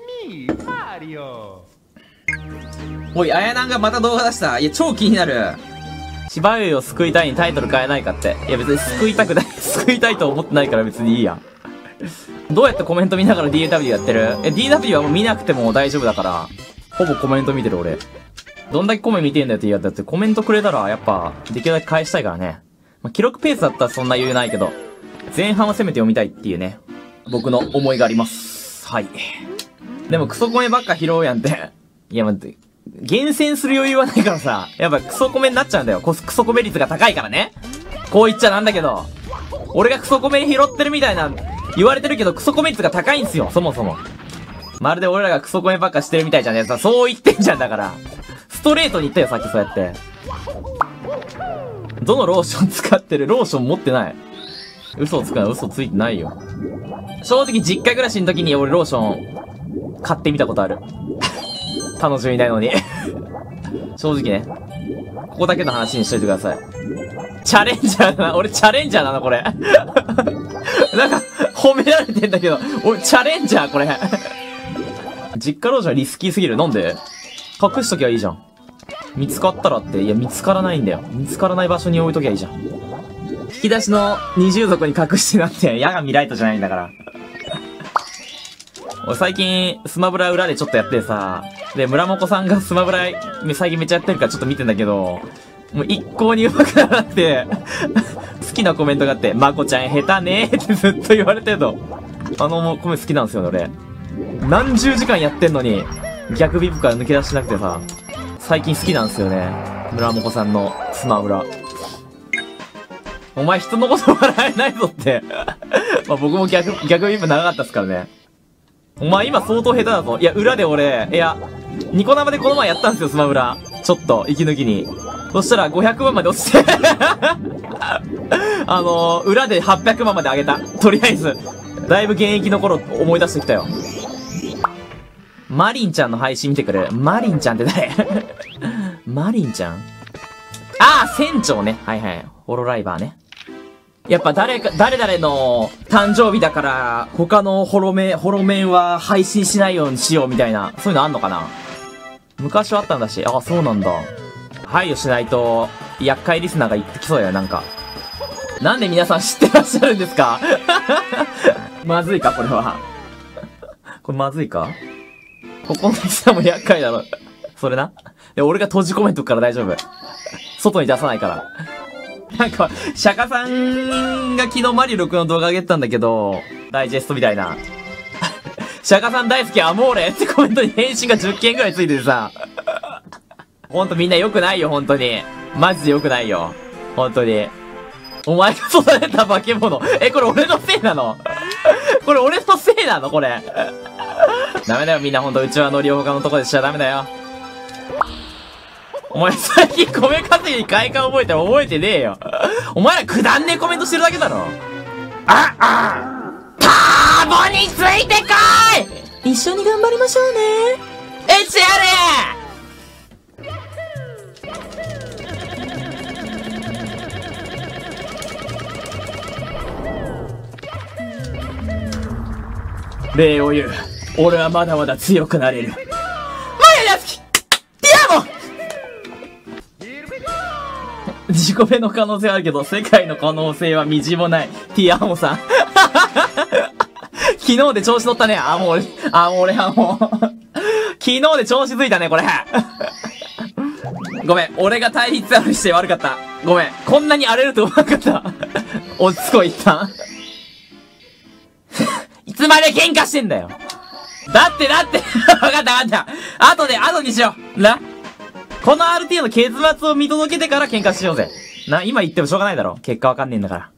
me, Mario. おい、あやなんがまた動画出した。いや、超気になる。芝生を救いたいにタイトル変えないかって。いや、別に救いたくない。救いたいと思ってないから別にいいや。どうやってコメント見ながら DW やってる？え、DW はもう見なくても大丈夫だから。ほぼコメント見てる俺。どんだけコメ見てんだよって言うやつだってコメントくれたらやっぱできるだけ返したいからね。まあ、記録ペースだったらそんな余裕ないけど、前半はせめて読みたいっていうね、僕の思いがあります。はい。でもクソコメばっか拾うやんって。いや待って、厳選する余裕はないからさ、やっぱクソコメになっちゃうんだよ。クソコメ率が高いからね。こう言っちゃなんだけど、俺がクソコメ拾ってるみたいな、言われてるけどクソコメ率が高いんすよ、そもそも。まるで俺らがクソコメばっかしてるみたいじゃんねさ、そう言ってんじゃんだから。ストレートに言ったよ、さっきそうやって。どのローション使ってる？ローション持ってない。嘘つくな、嘘ついてないよ。正直実家暮らしの時に俺ローション買ってみたことある。楽しみたいのに。正直ね。ここだけの話にしといてください。チャレンジャーだな。俺チャレンジャーだな、これ。なんか、褒められてんだけど、俺チャレンジャー、これ。実家ローションリスキーすぎる。なんで隠しときゃいいじゃん。見つかったらって、いや、見つからないんだよ。見つからない場所に置いときゃいいじゃん。引き出しの二重底に隠してなって、矢が見ライトじゃないんだから。俺最近、スマブラ裏でちょっとやってさ、で、村本さんがスマブラ、最近めっちゃやってるからちょっと見てんだけど、もう一向に上手くならなくて、好きなコメントがあって、まこちゃん下手ねーって ずっと言われてるの。あのコメント好きなんですよね、俺。何十時間やってんのに、逆ビブから抜け出してなくてさ、最近好きなんですよね。村本さんのスマブラ。お前人のこと笑えないぞって。まあ僕も逆、逆ビブ長かったっすからね。お前今相当下手だぞ。いや、裏で俺、いや、ニコ生でこの前やったんですよ、スマブラ。ちょっと、息抜きに。そしたら500万まで落ちて。あのー、裏で800万まで上げた。とりあえず。だいぶ現役の頃思い出してきたよ。マリンちゃんの配信見てくれ。マリンちゃんって誰？マリンちゃん？ああ、船長ね。はいはい。ホロライバーね。やっぱ誰か、誰々の誕生日だから、他のホロメン、ホロメンは配信しないようにしようみたいな、そういうのあんのかな？昔はあったんだし、あ、あそうなんだ。配慮しないと、厄介リスナーが言ってきそうや、なんか。なんで皆さん知ってらっしゃるんですか？まずいか、これは。これまずいか？ここのリスナーも厄介だろ。それな。俺が閉じ込めとくから大丈夫。外に出さないから。なんか、釈迦さんが昨日マリ6の動画上げてたんだけど、ダイジェストみたいな。釈迦さん大好きアモーレってコメントに返信が10件ぐらいついててさ。ほんとみんな良くないよ、ほんとに。マジで良くないよ。ほんとに。お前が育てた化け物。え、これ俺のせいなの？これ俺のせいなの？これ。ダメだよ、みんなほんと、うちはノリを他のとこでしちゃダメだよ。お前最近米稼ぎに快感覚えて覚えてねえよ。お前らくだんねえコメントしてるだけだろ。あ、あ、ターボについてこい一緒に頑張りましょうね。えちやれ礼を言う。俺はまだまだ強くなれる。自己目の可能性はあるけど、世界の可能性はみじもない。ティアモさん。昨日で調子乗ったね。あ、もう、あ、もう俺はもう。昨日で調子づいたね、これ。ごめん、俺が対立あるして悪かった。ごめん、こんなに荒れると思わなかった。落ち着こい、一旦。いつまで喧嘩してんだよ。だってだって わかったわかった。後で、後にしよう。な？この RT の結末を見届けてから喧嘩しようぜ。な、今言ってもしょうがないだろ。結果わかんねえんだから。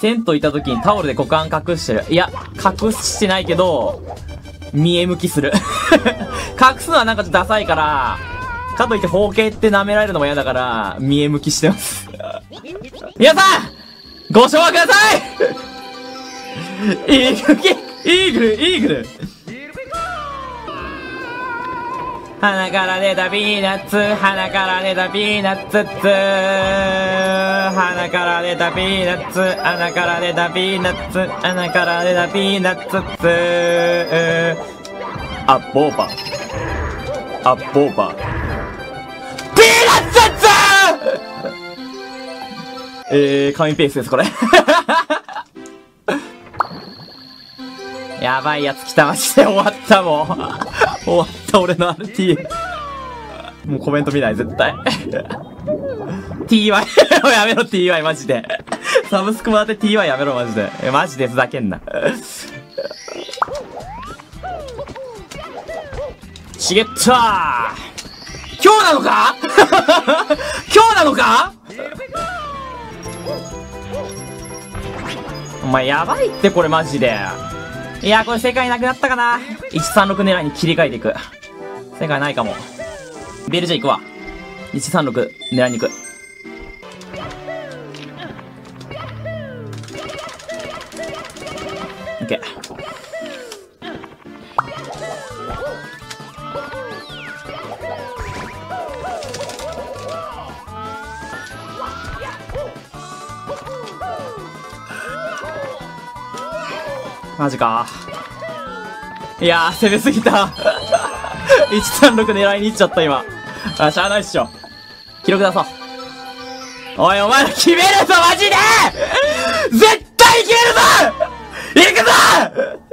銭湯行った時にタオルで股間隠してる。いや、隠してないけど、見え向きする。隠すのはなんかちょっとダサいから、かといって包茎って舐められるのも嫌だから、見え向きしてます。皆さんご唱和ください イーグルイーグルイーグル鼻から出たピーナッツ、鼻から出たピーナッツッツー、鼻から出たピーナッツ。穴から出たピーナッツ。穴から出たピーナッツアッポーパー。アッポーパー。ピーナッツえー、神ペースです、これ。やばいやつ来た、マジで終わったもん。終わった、俺の RT。もうコメント見ない、絶対。TY やめろ、TY マジで。サブスクもらって TY やめろ、マジで。マジでふざけんな。しげった今日なのか？今日なのか？お前やばいってこれマジで。いや、これ世界なくなったかな ?136 狙いに切り替えていく。世界ないかも。ベルジャ行くわ。136狙いに行く。オッケー。マジか。いやー、攻めすぎた。136狙いに行っちゃった、今。あ、しゃあないっしょ。記録出そう。おい、お前ら決めるぞ、マジで絶対決めるぞ行くぞ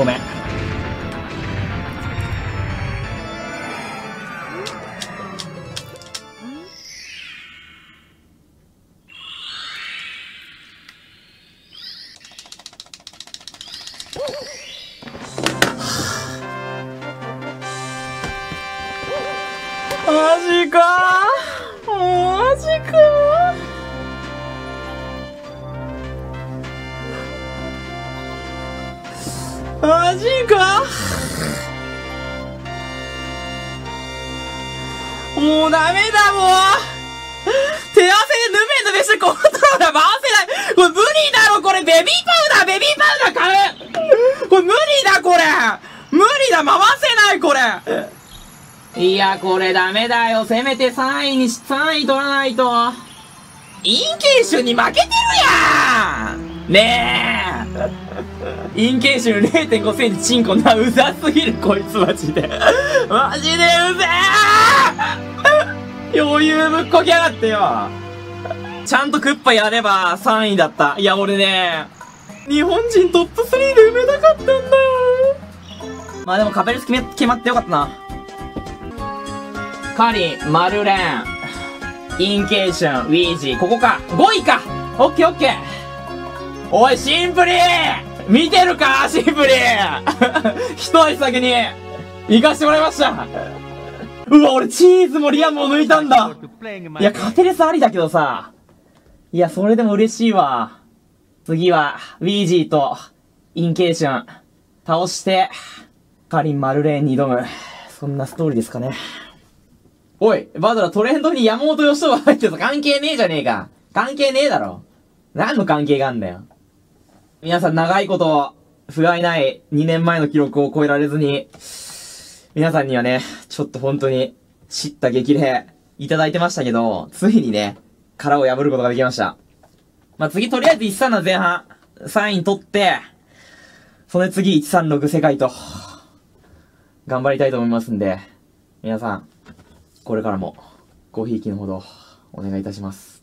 ごめん。マジか。マジか。マジか。もうダメだもう。手汗でヌメヌメしてコントローラー回せない。これ無理だろこれ。ベビーパウダーベビーパウダー買う。これ無理だこれ。無理だ回せないこれ。いやこれダメだよせめて3位にし3位取らないとインケーションに負けてるやんねえインケーション0.5センチチンコな、うざすぎる、こいつマジで。マジでうぜえ余裕ぶっこきやがってよ。ちゃんとクッパやれば3位だった。いや、俺ね、日本人トップ3で埋めたかったんだよ。まあでもカペルス決め、決まってよかったな。カリン、マルレン、インケーション、ウィージー、ここか。5位かオッケーオッケーおい、シンプリー見てるかシンプリー 一足先に行かしてもらいましたうわ、俺チーズもリアムを抜いたんだいや、カテレスありだけどさ。いや、それでも嬉しいわ。次は、ウィージーと、インケーション、倒して、カリン・マルレーンに挑む。そんなストーリーですかね。おい、バドラトレンドに山本義人が入ってるぞ関係ねえじゃねえか。関係ねえだろ。何の関係があんだよ。皆さん長いこと、不甲斐ない2年前の記録を超えられずに、皆さんにはね、ちょっと本当に、知った激励いただいてましたけど、ついにね、殻を破ることができました。まあ、次とりあえず13の前半、3位取って、その次136世界と、頑張りたいと思いますんで、皆さん、これからも、ごひいきのほど、お願いいたします。